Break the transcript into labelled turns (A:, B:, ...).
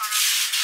A: จ้